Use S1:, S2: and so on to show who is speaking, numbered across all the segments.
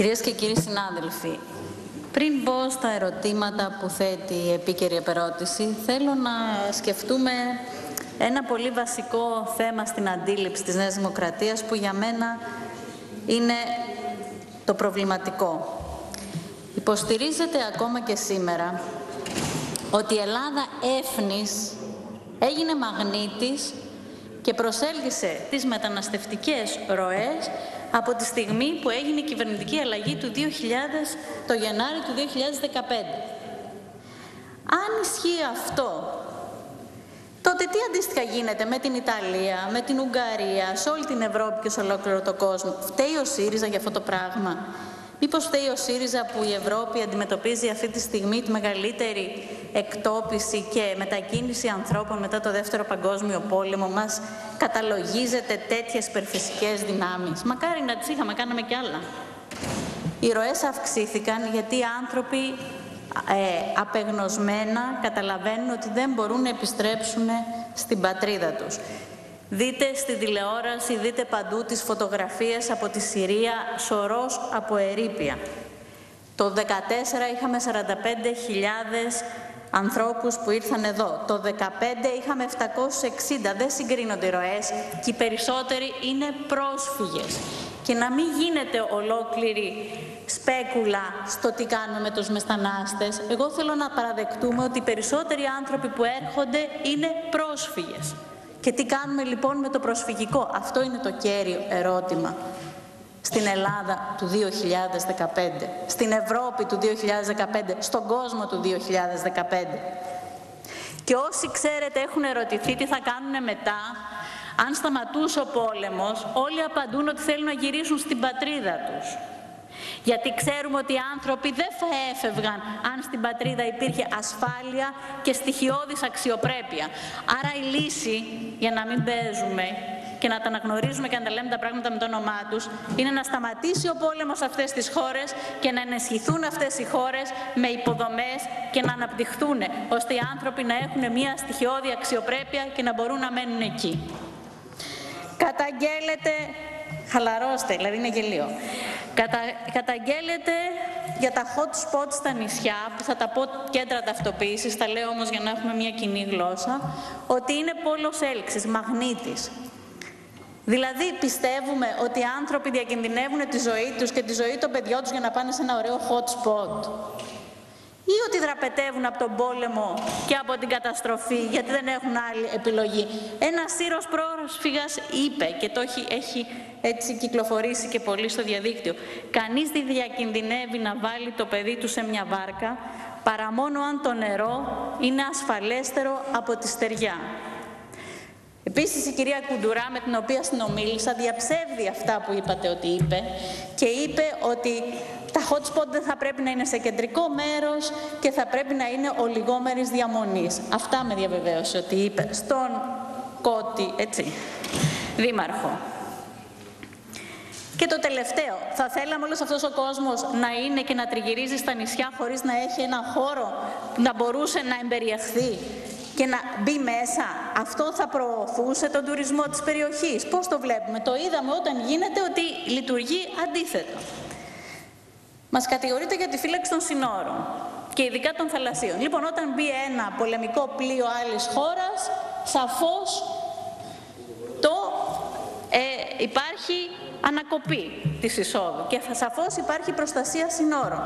S1: Κυρίες και κύριοι συνάδελφοι, πριν μπω στα ερωτήματα που θέτει η επίκαιρη επερώτηση, θέλω να σκεφτούμε ένα πολύ βασικό θέμα στην αντίληψη της Νέας Δημοκρατίας που για μένα είναι το προβληματικό. Υποστηρίζεται ακόμα και σήμερα ότι η Ελλάδα έφνης έγινε μαγνήτης και προσέλκυσε τις μεταναστευτικές ροές από τη στιγμή που έγινε η κυβερνητική αλλαγή του 2000, το Γενάρη του 2015. Αν ισχύει αυτό, τότε τι αντίστοιχα γίνεται με την Ιταλία, με την Ουγγαρία, σε όλη την Ευρώπη και σε ολόκληρο τον κόσμο; Φταίει ο ΣΥΡΙΖΑ για αυτό το πράγμα; Μήπως φταίει ο ΣΥΡΙΖΑ που η Ευρώπη αντιμετωπίζει αυτή τη στιγμή τη μεγαλύτερη εκτόπιση και μετακίνηση ανθρώπων μετά το Δεύτερο Παγκόσμιο Πόλεμο μας καταλογίζεται τέτοιες περφυσικές δυνάμεις. Μακάρι να τις είχαμε, κάναμε κι άλλα. Οι ροές αυξήθηκαν γιατί οι άνθρωποι ε, απεγνωσμένα καταλαβαίνουν ότι δεν μπορούν να επιστρέψουν στην πατρίδα τους. Δείτε στη τηλεόραση, δείτε παντού τις φωτογραφίες από τη Συρία, σωρός από ερήπια. Το 2014 είχαμε 45.000 ανθρώπους που ήρθαν εδώ. Το 2015 είχαμε 760, δεν συγκρίνονται οι ροές και οι περισσότεροι είναι πρόσφυγες. Και να μην γίνεται ολόκληρη σπέκουλα στο τι κάνουμε με τους μεστανάστες. Εγώ θέλω να παραδεκτούμε ότι οι περισσότεροι άνθρωποι που έρχονται είναι πρόσφυγες. Και τι κάνουμε λοιπόν με το προσφυγικό; Αυτό είναι το κέριο ερώτημα στην Ελλάδα του 2015, στην Ευρώπη του 2015, στον κόσμο του 2015. Και όσοι ξέρετε έχουν ερωτηθεί τι θα κάνουν μετά, αν σταματούσε ο πόλεμος, όλοι απαντούν ότι θέλουν να γυρίσουν στην πατρίδα τους. Γιατί ξέρουμε ότι οι άνθρωποι δεν θα έφευγαν αν στην πατρίδα υπήρχε ασφάλεια και στοιχειώδης αξιοπρέπεια. Άρα η λύση, για να μην παίζουμε και να τα αναγνωρίζουμε και να τα λέμε τα πράγματα με το όνομά τους, είναι να σταματήσει ο πόλεμος σε αυτές τις χώρες και να ενισχυθούν αυτές οι χώρες με υποδομές και να αναπτυχθούν, ώστε οι άνθρωποι να έχουν μια στοιχειώδη αξιοπρέπεια και να μπορούν να μένουν εκεί. Καταγγέλλεται, χαλαρώστε, δηλαδή είναι γελίο. Κατα, καταγγέλλεται για τα hot spots στα νησιά, που θα τα πω κέντρα ταυτοποίησης, τα λέω όμως για να έχουμε μια κοινή γλώσσα, ότι είναι πόλος έλξης, μαγνήτης. Δηλαδή πιστεύουμε ότι οι άνθρωποι διακινδυνεύουν τη ζωή τους και τη ζωή των παιδιών τους για να πάνε σε ένα ωραίο hot spot; Ή ότι δραπετεύουν από τον πόλεμο και από την καταστροφή γιατί δεν έχουν άλλη επιλογή; Ένα Σύρος πρόσφυγας είπε και το έχει, έχει έτσι κυκλοφορήσει και πολύ στο διαδίκτυο κανείς δεν διακινδυνεύει να βάλει το παιδί του σε μια βάρκα παρά μόνο αν το νερό είναι ασφαλέστερο από τη στεριά. Επίσης η κυρία Κουντουρά με την οποία συνομίλησα διαψεύδει αυτά που είπατε ότι είπε και είπε ότι τα hot spot δεν θα πρέπει να είναι σε κεντρικό μέρος και θα πρέπει να είναι ολιγόμερης διαμονής. Αυτά με διαβεβαίωσε ότι είπε στον Κώτη, έτσι, δήμαρχο. Και το τελευταίο, θα θέλαμε όλος αυτός ο κόσμος να είναι και να τριγυρίζει στα νησιά χωρίς να έχει ένα χώρο που να μπορούσε να εμπεριεχθεί και να μπει μέσα. Αυτό θα προωθούσε τον τουρισμό της περιοχής. Πώς το βλέπουμε; Το είδαμε όταν γίνεται ότι λειτουργεί αντίθετο. Μας κατηγορείται για τη φύλαξη των συνόρων και ειδικά των θαλασσίων. Λοιπόν, όταν μπει ένα πολεμικό πλοίο άλλης χώρας, σαφώς το ε, υπάρχει ανακοπή της εισόδου και σαφώς υπάρχει προστασία συνόρων.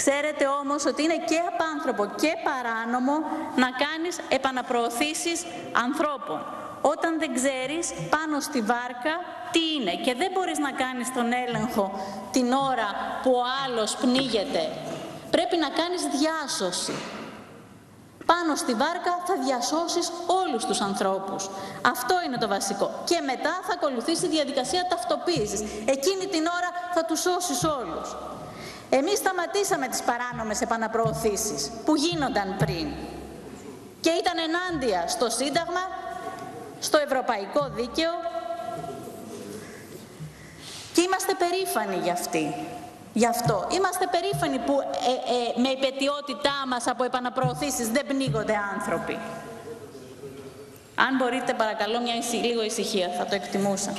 S1: Ξέρετε όμως ότι είναι και απάνθρωπο και παράνομο να κάνεις επαναπροωθήσεις ανθρώπων. Όταν δεν ξέρεις πάνω στη βάρκα τι είναι και δεν μπορείς να κάνεις τον έλεγχο την ώρα που ο άλλος πνίγεται. Πρέπει να κάνεις διάσωση. Πάνω στη βάρκα θα διασώσεις όλους τους ανθρώπους. Αυτό είναι το βασικό. Και μετά θα ακολουθήσει η διαδικασία ταυτοποίησης. Εκείνη την ώρα θα τους σώσεις όλους. Εμείς σταματήσαμε τις παράνομες επαναπροωθήσεις που γίνονταν πριν και ήταν ενάντια στο Σύνταγμα, στο Ευρωπαϊκό Δίκαιο και είμαστε περήφανοι γι' αυτή. Γι' αυτό. Είμαστε περήφανοι που ε, ε, με υπετιότητά μας από επαναπροωθήσεις δεν πνίγονται άνθρωποι. Αν μπορείτε παρακαλώ μια λίγο ησυχία, θα το εκτιμούσα.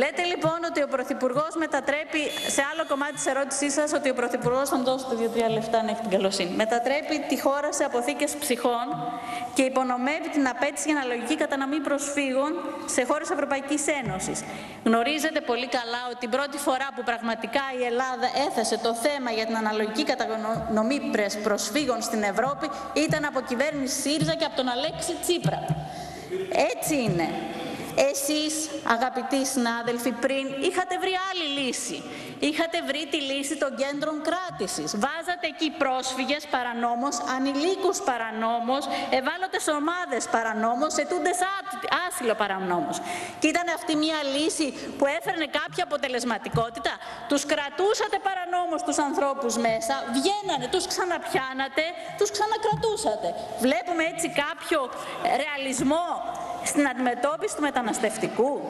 S1: Λέτε λοιπόν ότι ο Πρωθυπουργός μετατρέπει, σε άλλο κομμάτι της ερώτησής σας, ότι ο Πρωθυπουργός, θα δώσετε δύο-τρία λεφτά αν έχει την καλοσύνη, μετατρέπει τη χώρα σε αποθήκες ψυχών και υπονομεύει την απέτηση για αναλογική κατανομή προσφύγων σε χώρες Ευρωπαϊκής Ένωσης. Γνωρίζετε πολύ καλά ότι την πρώτη φορά που πραγματικά η Ελλάδα έθεσε το θέμα για την αναλογική κατανομή προσφύγων στην Ευρώπη ήταν από κυβέρνηση ΣΥΡΙΖΑ και από τον Αλέξη Τσίπρα. Έτσι είναι. Εσείς, αγαπητοί συνάδελφοι, πριν είχατε βρει άλλη λύση. Είχατε βρει τη λύση των κέντρων κράτησης. Βάζατε εκεί πρόσφυγες παρανόμως, ανηλίκους παρανόμως, ευάλωτες ομάδες παρανόμως, ετούντες άσυλο παρανόμως. Και ήταν αυτή μια λύση που έφερνε κάποια αποτελεσματικότητα. Τους κρατούσατε παρανόμως τους ανθρώπους μέσα, βγαίνανε, τους ξαναπιάνατε, τους ξανακρατούσατε. Βλέπουμε έτσι κάποιο ρεαλισμό στην αντιμετώπιση του μεταναστευτικού.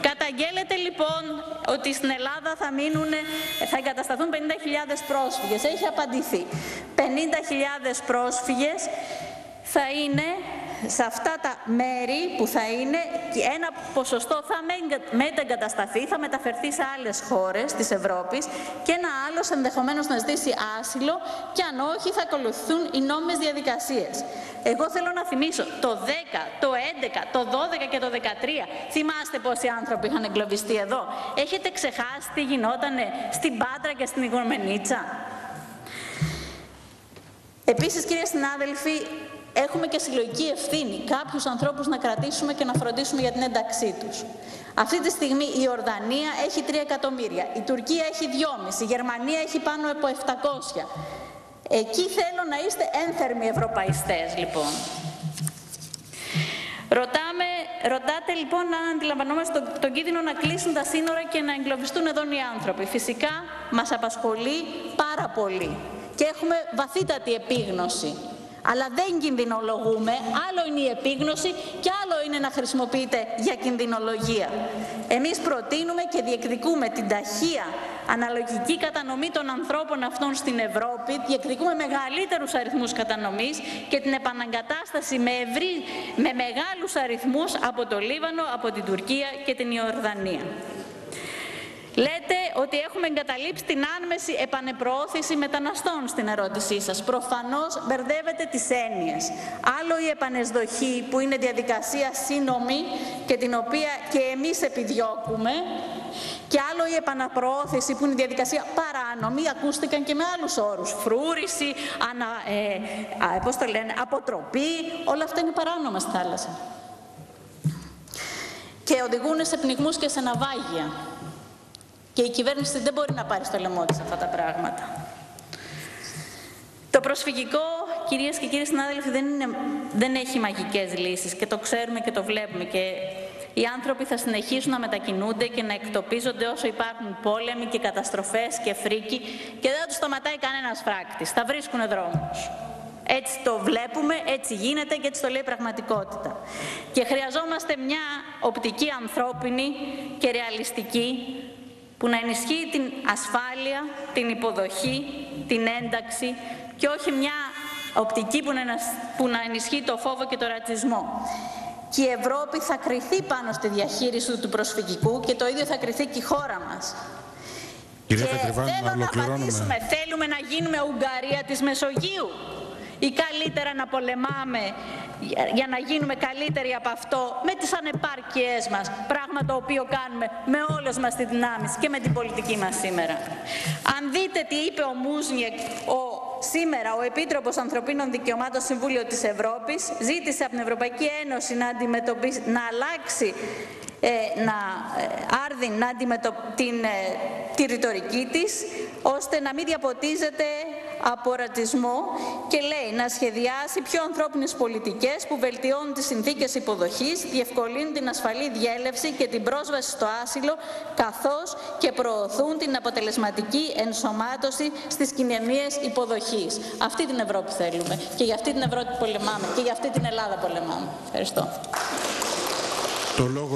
S1: Καταγγέλλεται λοιπόν ότι στην Ελλάδα θα, μείνουν, θα εγκατασταθούν 50.000 πρόσφυγες. Έχει απαντηθεί. 50.000 πρόσφυγες θα είναι σε αυτά τα μέρη που θα είναι ένα ποσοστό θα μετεγκατασταθεί, θα μεταφερθεί σε άλλες χώρες της Ευρώπης και ένα άλλος ενδεχομένως να ζητήσει άσυλο και αν όχι θα ακολουθούν οι νόμιμες διαδικασίες. Εγώ θέλω να θυμίσω το 10, το 11, το 12 και το 13. Θυμάστε πόσοι άνθρωποι είχαν εγκλωβιστεί εδώ; Έχετε ξεχάσει τι γινότανε στην Πάτρα και στην Ιγορμενίτσα. Επίσης, κύριε συνάδελφοι, έχουμε και συλλογική ευθύνη κάποιους ανθρώπους να κρατήσουμε και να φροντίσουμε για την ένταξή τους. Αυτή τη στιγμή η Ορδανία έχει 3 εκατομμύρια, η Τουρκία έχει 2,5, η Γερμανία έχει πάνω από 700. Εκεί θέλω να είστε ένθερμοι ευρωπαϊστές, λοιπόν. Ρωτάμε, ρωτάτε λοιπόν να αντιλαμβανόμαστε τον, τον κίνδυνο να κλείσουν τα σύνορα και να εγκλωβιστούν εδώ οι άνθρωποι. Φυσικά μας απασχολεί πάρα πολύ και έχουμε βαθύτατη επίγνωση αλλά δεν κινδυνολογούμε. Άλλο είναι η επίγνωση και άλλο είναι να χρησιμοποιείται για κινδυνολογία. Εμείς προτείνουμε και διεκδικούμε την ταχεία αναλογική κατανομή των ανθρώπων αυτών στην Ευρώπη, διεκδικούμε μεγαλύτερους αριθμούς κατανομής και την επαναγκατάσταση με, ευρύ, με μεγάλους αριθμούς από το Λίβανο, από την Τουρκία και την Ιορδανία. Λέτε ότι έχουμε εγκαταλείψει την άνμεση επανεπροώθηση μεταναστών στην ερώτησή σας. Προφανώς μπερδεύετε τις έννοιες. Άλλο η επανεσδοχή που είναι διαδικασία σύνομη και την οποία και εμείς επιδιώκουμε και άλλο η επαναπροώθηση που είναι η διαδικασία παράνομη, ακούστηκαν και με άλλους όρους. Φρούρηση, ανα, ε, πώς το λένε, αποτροπή, όλα αυτά είναι παράνομα στη θάλασσα. Και οδηγούν σε πνιγμούς και σε ναυάγια. Και η κυβέρνηση δεν μπορεί να πάρει στο λαιμό της αυτά τα πράγματα. Το προσφυγικό, κυρίες και κύριοι συνάδελφοι, δεν, είναι, δεν έχει μαγικές λύσεις και το ξέρουμε και το βλέπουμε και οι άνθρωποι θα συνεχίσουν να μετακινούνται και να εκτοπίζονται όσο υπάρχουν πόλεμοι και καταστροφές και φρίκοι και δεν τους σταματάει κανένας φράκτης. Θα βρίσκουν δρόμους. Έτσι το βλέπουμε, έτσι γίνεται και έτσι το λέει η πραγματικότητα. Και χρειαζόμαστε μια οπτική ανθρώπινη και ρεαλιστική που να ενισχύει την ασφάλεια, την υποδοχή, την ένταξη και όχι μια οπτική που να, που να ενισχύει το φόβο και το ρατσισμό. Και η Ευρώπη θα κριθεί πάνω στη διαχείριση του προσφυγικού και το ίδιο θα κριθεί και η χώρα μας.
S2: Κυρία
S1: και θέλω να απαντήσουμε, θέλουμε να γίνουμε Ουγγαρία της Μεσογείου ή καλύτερα να πολεμάμε για να γίνουμε καλύτεροι από αυτό με τις ανεπάρκειές μας, πράγμα το οποίο κάνουμε με όλες μας τις δυνάμεις και με την πολιτική μας σήμερα. Αν δείτε τι είπε ο Μούσνιεκ, ο, σήμερα ο Επίτροπος Ανθρωπίνων Δικαιωμάτων Συμβούλιο της Ευρώπης, ζήτησε από την Ευρωπαϊκή Ένωση να, να αλλάξει ε, να ε, άρδει να την, ε, τη ρητορική της, ώστε να μην διαποτίζεται από ρατσισμό και λέει να σχεδιάσει πιο ανθρώπινες πολιτικές που βελτιώνουν τις συνθήκες υποδοχής, διευκολύνουν την ασφαλή διέλευση και την πρόσβαση στο άσυλο, καθώς και προωθούν την αποτελεσματική ενσωμάτωση στις κοινωνίες υποδοχής. Αυτή την Ευρώπη θέλουμε και για αυτή την Ευρώπη πολεμάμε και για αυτή την Ελλάδα πολεμάμε. Ευχαριστώ.
S2: Το λόγο